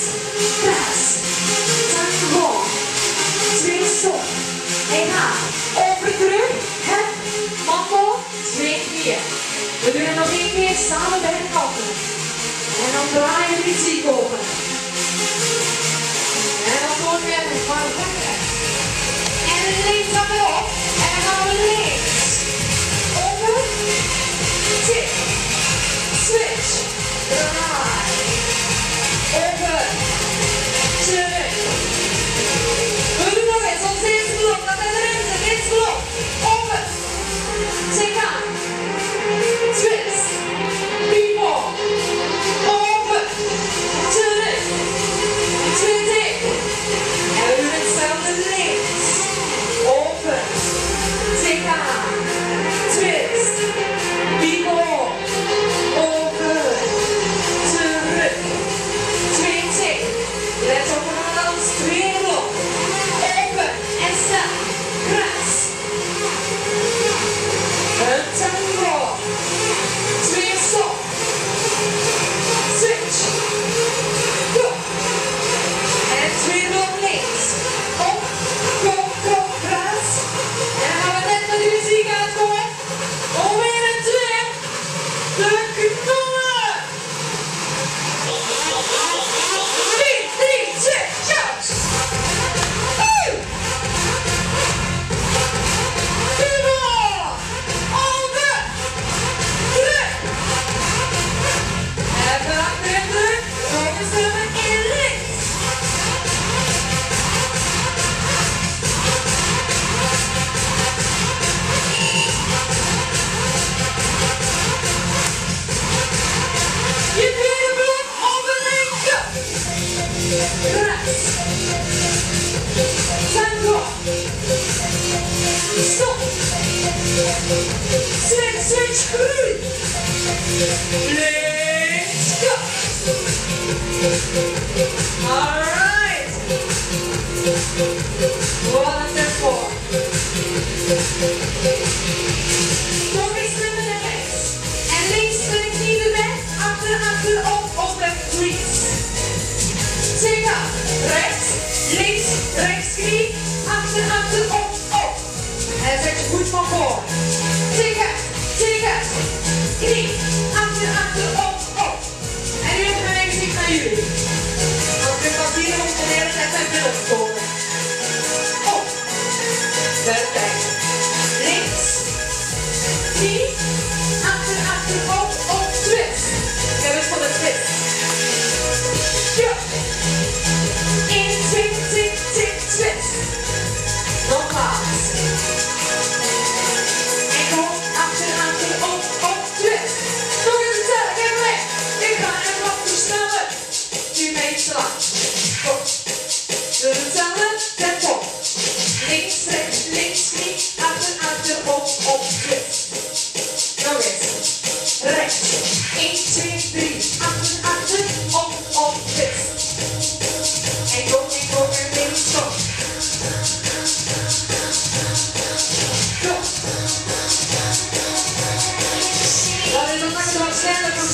Strax. Två. twee stopp. En halv. terug, Hepp. Mambo. Twee knieën. We doen het nog één keer samen bij de kanten. En dan draai je ziek open. En dan komt weer van rechter. En links naar Six, six, three. Let's go. All right. Wonderful. Goed van voor. Tikken, tikken. Knie, achter, achter, op, op. En nu even mijn ziek naar jullie. Want ik was hier ons de hele tijd zijn willen gekomen. Op.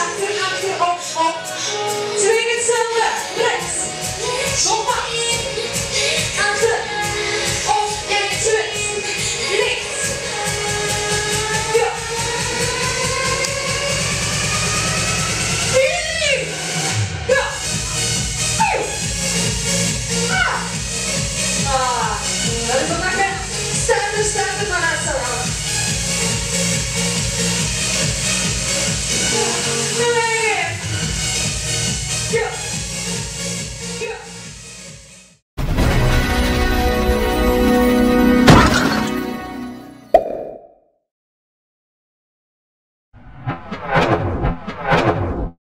Acción, acción.